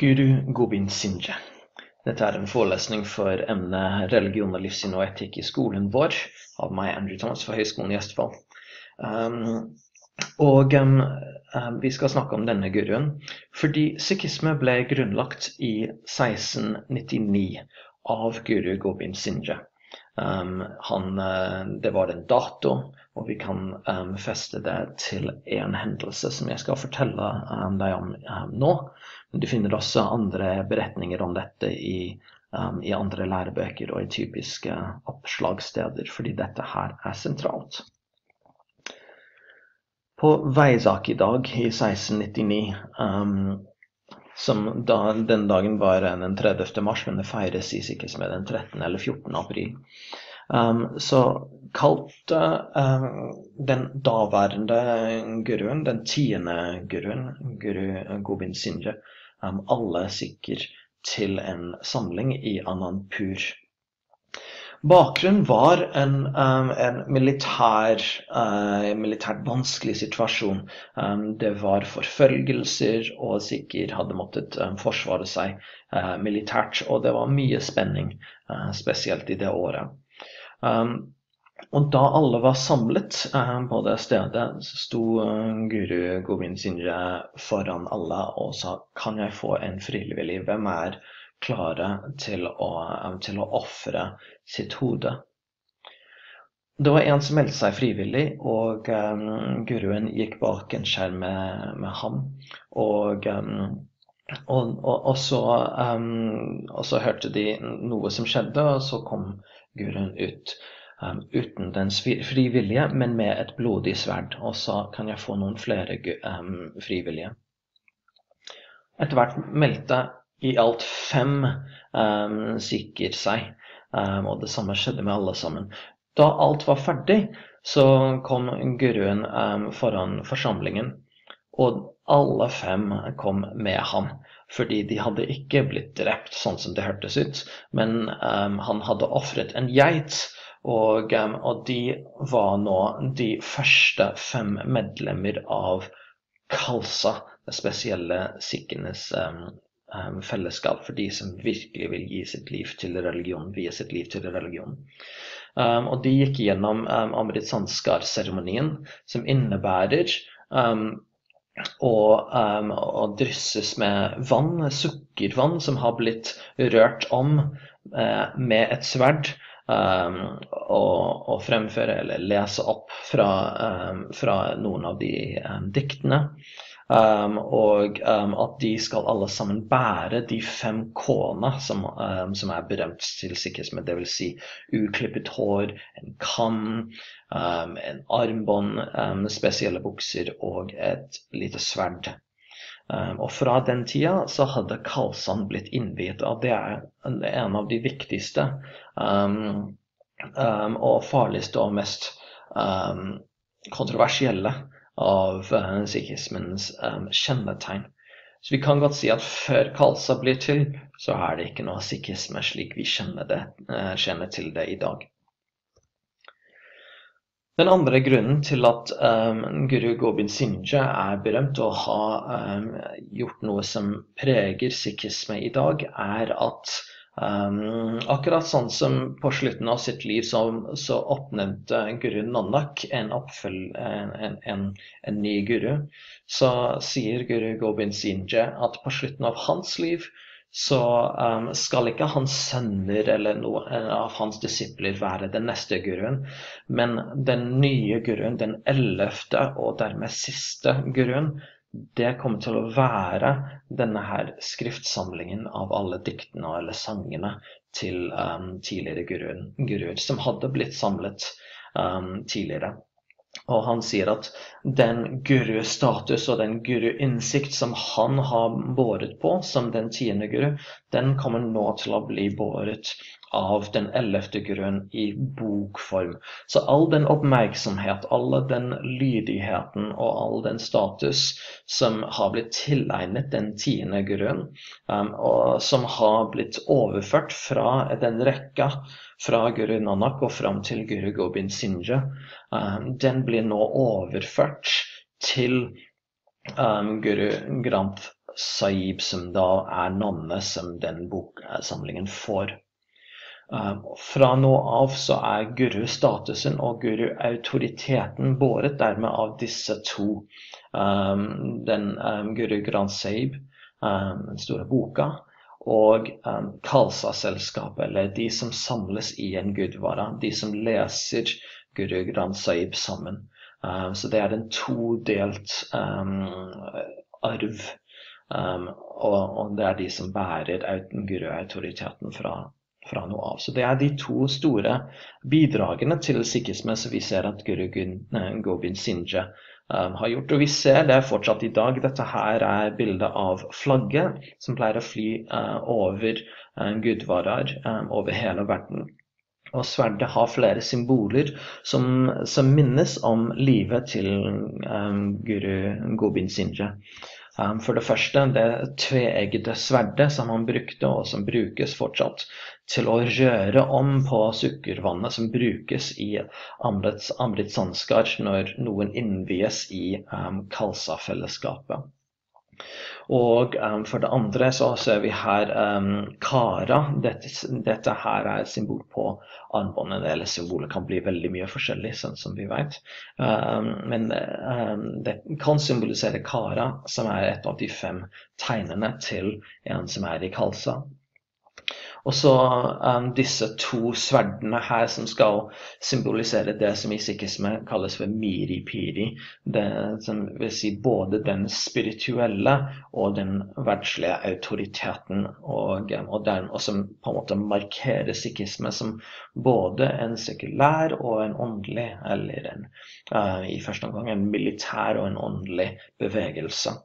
Guru Gobind Sinje. Dette er en forelesning for emnet religion og livssyn og etikk i skolen vår av meg, Andrew Thomas, fra Høgskolen i Østfold. Um, og um, vi skal snakke om denne guruen fordi sikhisme ble grunnlagt i 1699 av guru Gobind Sinje. Um, han, uh, det var en dato, og vi kan um, feste det til en hendelse som jeg skal fortelle um, deg om nå. Du finner også andre beretninger om dette i, um, i andre lærebøker og i typiske oppslagssteder, fordi dette her er sentralt. På Veisak i dag, i 1699, um, som da, den dagen var den 30. mars, men det feires i sikkerhet med den 13. eller 14. april, um, så kalte um, den daværende guruen, den tiende guruen, guru Gobind um, alle sikker til en samling i Anandpur. Bakgrunnen var en, um, en militær, uh, militært vanskelig situasjon. Um, det var forfølgelser, og sikher hadde måttet um, forsvare seg uh, militært. Og det var mye spenning, uh, spesielt i det året. Um, og da alle var samlet eh, på det stedet, så sto eh, guru Govind Sinje foran alle og sa kan jeg få en frivillig? Hvem er klare til å, eh, til å ofre sitt hode? Det var en som meldte seg frivillig, og um, guruen gikk bak en skjerm med, med ham. Og, um, og, og, og, så, um, og så hørte de noe som skjedde, og så kom guruen ut um, uten dens frivillige, men med et blodig sverd. Og så kan jeg få noen flere um, frivillige. Etter hvert meldte i alt fem um, sikher seg, og det samme skjedde med alle sammen. Da alt var ferdig, så kom guruen foran forsamlingen, og alle fem kom med ham. Fordi de hadde ikke blitt drept, sånn som det hørtes ut, men um, han hadde ofret en geit og, og, de var nå de første fem medlemmer av Kalsa, det spesielle sikhenes um, um, fellesskap for de som virkelig vil gi sitt liv til religion, vie sitt liv til religion. Um, og de gikk gjennom um, Amrit Sanskar-seremonien, som innebærer um, og, um, og, drysses med vann, sukkervann, som har blitt rørt om uh, med et sverd um, å, fremføre eller lese opp fra, um, fra noen av de um, diktene. Og at de skal alle sammen bære de fem k-ene som, som, er berømt til sikkerhetsmed. Dvs. Si uklippet hår, en kam, en armbånd, spesielle bukser og et lite sverd. Um, og fra den tida så hadde Kalsan blitt innviet, og det er en av de viktigste um, um, og farligste og mest kontroversielle av uh, sikhismens kjennetegn. Så vi kan godt si at før Kalsa blir til, så er det ikke noe sikhisme slik vi kjenner, det, uh, kjenner til det i dag. Den andre grunnen til at um, guru Gobind Sinja er berømt og har um, gjort noe som preger sikhisme i dag, er at um, akkurat sånn som på slutten av sitt liv så, så oppnevnte guru Nanak en, oppfølg, en, en, en ny guru, så sier guru Gobind Sinja at på slutten av hans liv så um, skal ikke hans sønner eller noen av hans disipler være den neste guruen, men den nye guruen, den ellevte og dermed siste guruen, det kommer til å være denne her skriftsamlingen av alle diktene eller sangene til um, tidligere guruer, som hadde blitt samlet um, tidligere. Og han sier at den guru-status og den guru-innsikt som han har båret på som den tiende guru, den kommer nå til å bli båret av den ellevte guruen i bokform. Så all den oppmerksomhet, all den lydigheten og all den status som har blitt tilegnet den tiende guruen, um, og som har blitt overført fra den rekka fra Guru Nanak og fram til Guru Gobind Sinja, um, den blir nå overført til um, Guru Granth Sahib, som da er navnet som den boksamlingen får. Um, fra nå av så er guru-statusen og guru-autoriteten båret dermed av disse to. Um, den um, Guru Grand Saib, den store boka, og Khalsa-selskapet, eller de som samles i en gudvara. De som leser Guru Granth Sahib sammen. Så det er en todelt arv. Og, det er de som bærer guru-autoriteten fra fra nå av. Så det er de to store bidragene til sikhisme som vi ser at Guru eh, Gobind Sinja um, har gjort. Og vi ser det fortsatt i dag. Dette her er bildet av flagget som pleier å fly uh, over uh, gudvarer um, over hele verden. Og sverdet har flere symboler som, som minnes om livet til um, Guru Gobind Sinja. Um, for det første det tveeggede sverdet som han brukte, og som brukes fortsatt, til å røre om på sukkervannet som brukes i Amrit, Sanskar når noen innvies i um, Kalsa-fellesskapet. Og um, for det andre så ser vi her um, kara. Dette, dette, her er et symbol på armbåndet. Eller symbolet kan bli veldig mye forskjellig, sånn som vi vet. Um, men det kan symbolisere kara, som er et av de fem tegnene til en som er i Kalsa. Og så um, disse to sverdene her som skal symbolisere det som i sikhisme kalles for miri-piri. Det som vil si både den spirituelle og den verdslige autoriteten. Og, um, og, den, og som på en måte markerer sikhisme som både en sekulær og en åndelig, eller en, uh, i første omgang en militær og en åndelig bevegelse.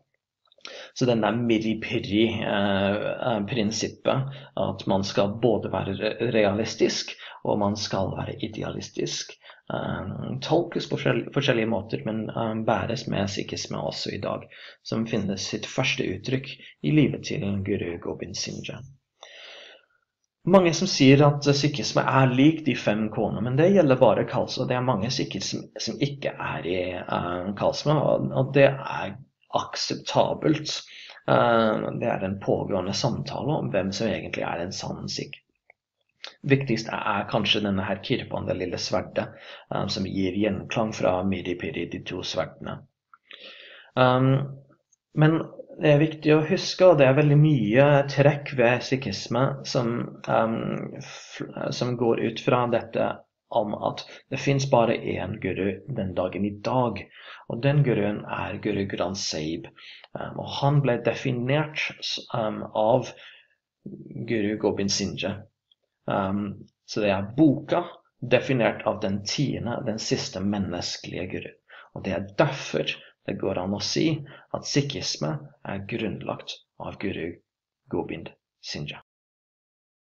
Så den der miri-piri-prinsippet, at man skal både være realistisk og man skal være idealistisk, tolkes på forskjellige måter, men bæres med sikhisme også i dag, som finner sitt første uttrykk i livet til guru Gobind Sinja. Mange som sier at sikhisme er lik de fem kåene, men det gjelder bare Kalsa. Det er mange sikher som, som, ikke er i uh, Kalsma, og, og det er akseptabelt. Eh, det er en pågående samtale om hvem som egentlig er en sann sikh. Viktigst er kanskje denne her kirpan, det lille sverdet, um, som gir gjenklang fra Miri-Piri, de to sverdene. Um, men det er viktig å huske, og det er veldig mye trekk ved sikhisme som, som går ut fra dette om at det fins bare én guru den dagen i dag. Og den guruen er guru Granth Saib. Um, og han ble definert um, av guru Gobind Sinja. Um, så det er boka definert av den tiende, den siste menneskelige guru. Og det er derfor det går an å si at sikhisme er grunnlagt av guru Gobind Sinja.